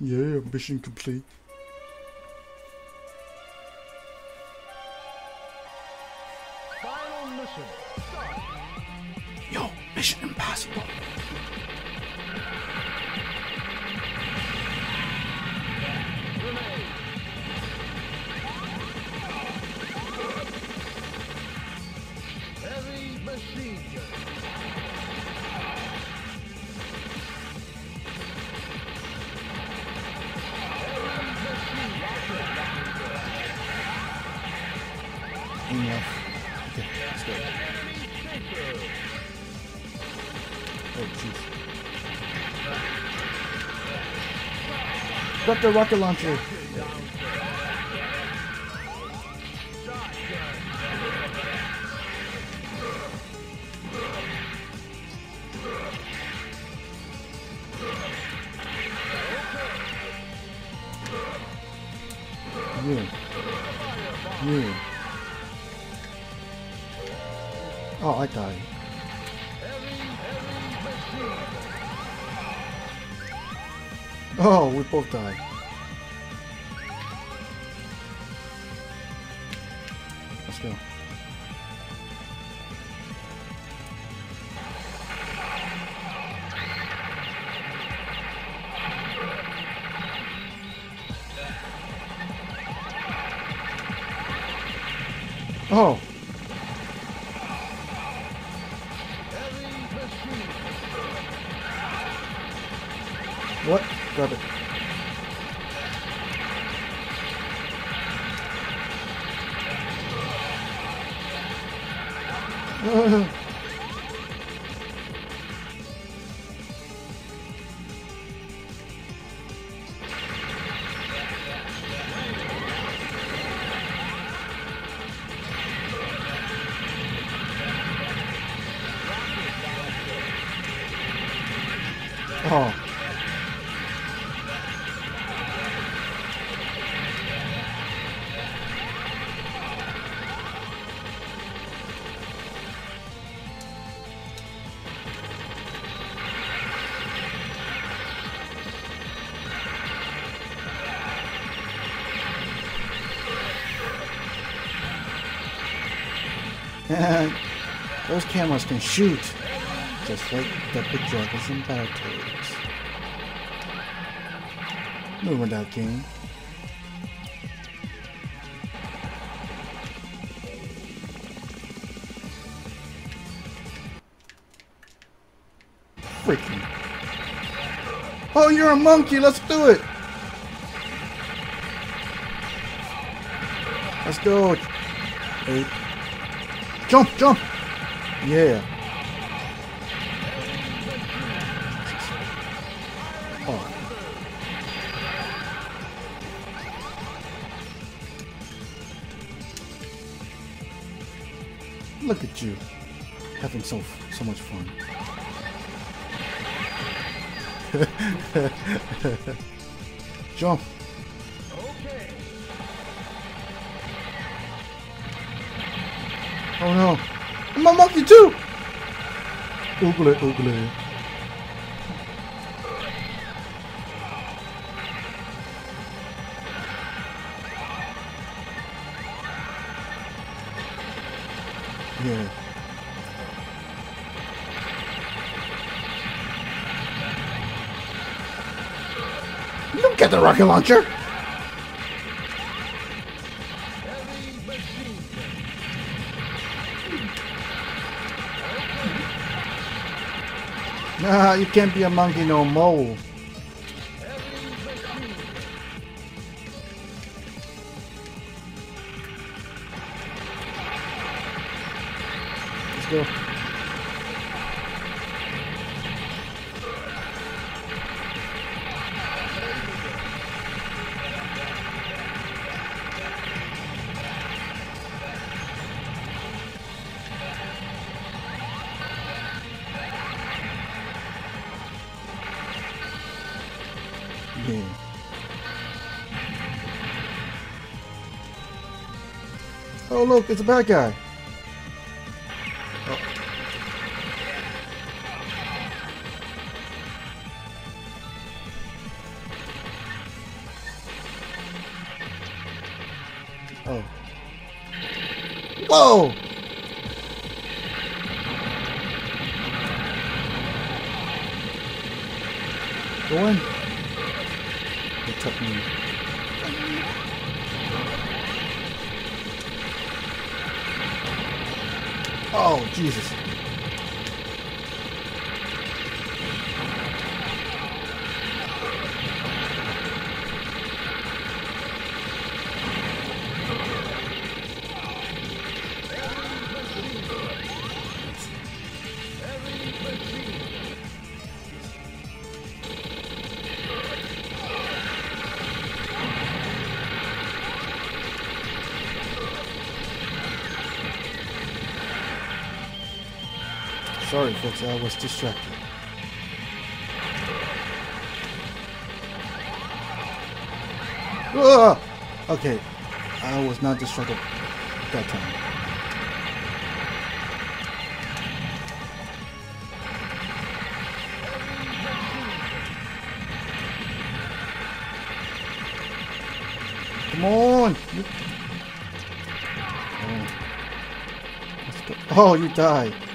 Yeah, mission complete. Final mission. Start. Yo, Mission Impossible. Heavy machine gun. Got the rocket launcher. Yeah. Yeah. Oh, I died. Oh, we both died. Let's go. Oh, what? Got it. Oh. those cameras can shoot, just like the pajamas and Battletoads. Remember that game? Freaking. Oh, you're a monkey! Let's do it! Let's go! Eight. Jump, jump! Yeah. Oh. Look at you, having so so much fun. Jump! Oh no! I'm a monkey too! Oogle oogle. Yeah. You don't get the rocket launcher! Nah, you can't be a monkey no more. Let's go. Hmm. Oh look, it's a bad guy. Oh. oh. Whoa! Go in. Took me. Oh, Jesus. Sorry, folks, I was distracted. Ah! Okay, I was not distracted that time. Come on! Oh. Oh, you died.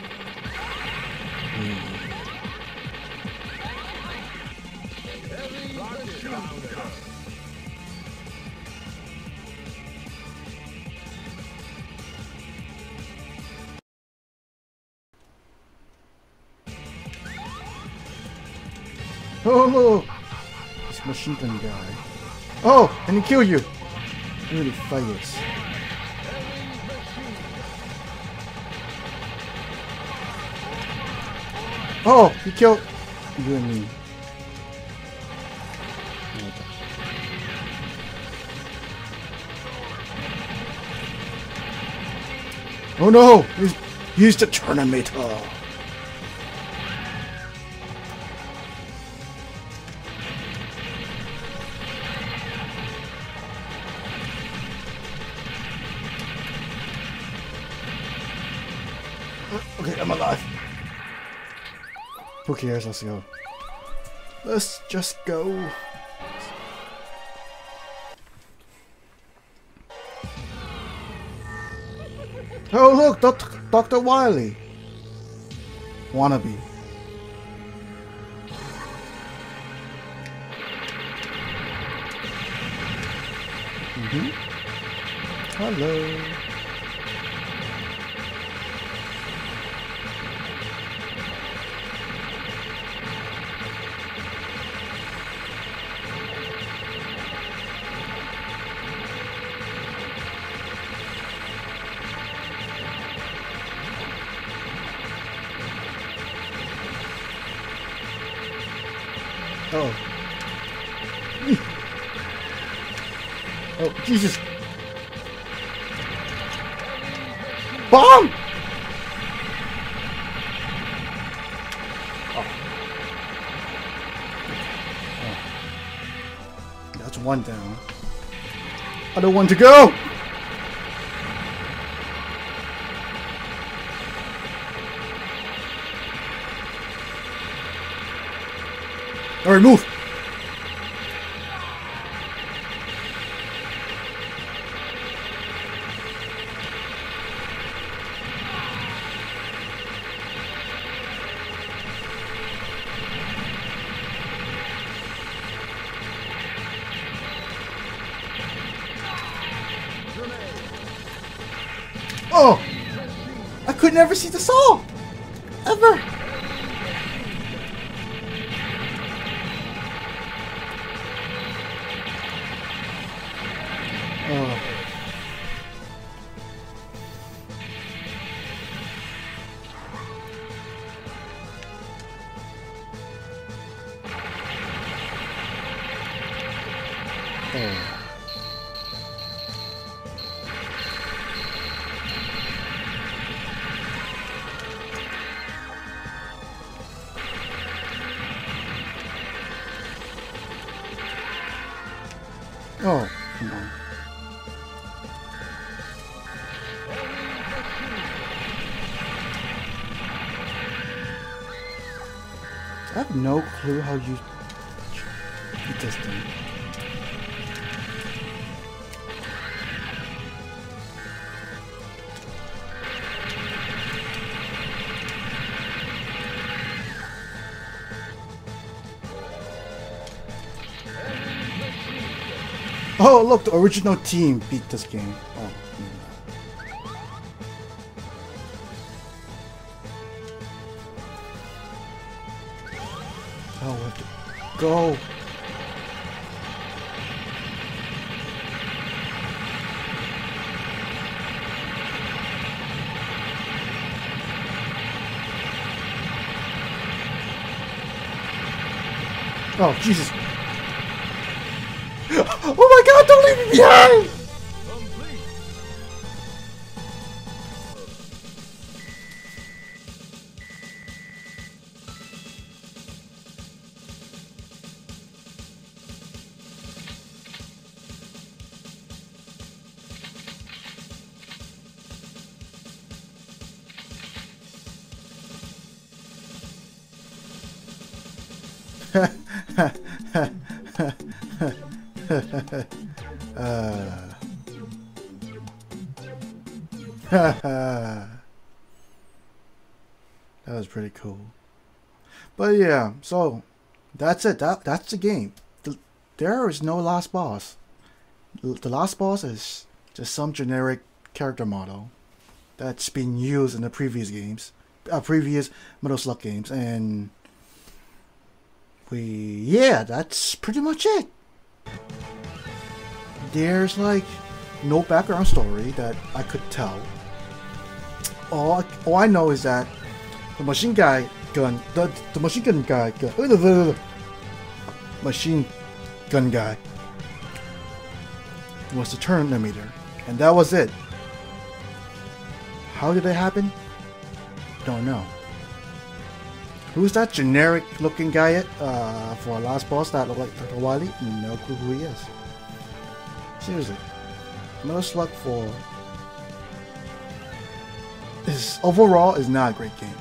And he killed you. Really fires. Oh, he killed you and me. Oh no! He's, he's the Terminator! Okay, I'm alive. Who cares? Let's go. Let's just go. Oh look, Doc- Dr. Wily. Wannabe. Mm-hmm. Hello. Oh. Oh, Jesus. Bomb! Oh. Oh. That's one down. Other one to go! Alright, move! Oh! I could never see the saw! Ever! Oh. Come on. I have no clue how you beat this thing. Oh, look, the original team beat this game. Oh. Oh, we have to go. Oh, Jesus. Oh my god, don't leave me behind! that was pretty cool. But yeah, so that's it. That that's the game. The, there is no last boss. The last boss is just some generic character model that's been used in the previous games, uh, previous Metal Slug games, and we yeah, that's pretty much it. There's like no background story that I could tell. All I, all I know is that the machine guy gun, the, the machine gun guy, gun, machine gun guy was the Terminator, and that was it. How did it happen? Don't know. Who's that generic looking guy uh, for last boss that looked like. Wily? No clue who he is. Seriously. Metal Slug 4 is overall is not a great game.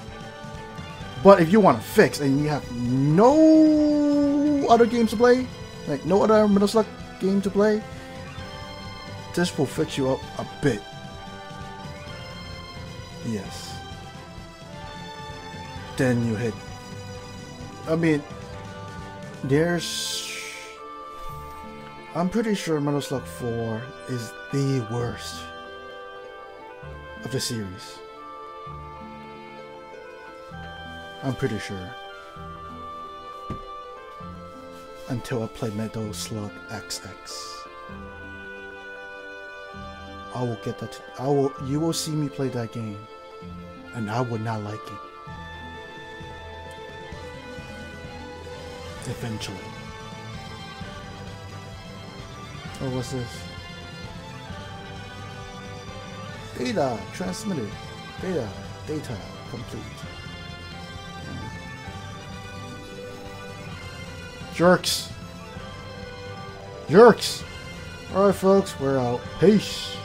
But if you want to fix and you have no other games to play, like no other Metal Slug game to play, this will fix you up a bit. Yes. Then you hit. I mean, there's. I'm pretty sure Metal Slug 4 is the worst of the series. I'm pretty sure. Until I play Metal Slug XX. I will get that. I will. You will see me play that game, and I would not like it. Eventually. Oh, what's this? Data transmitted. Data. Data complete. Jerks. Jerks. Alright, folks, we're out. Peace.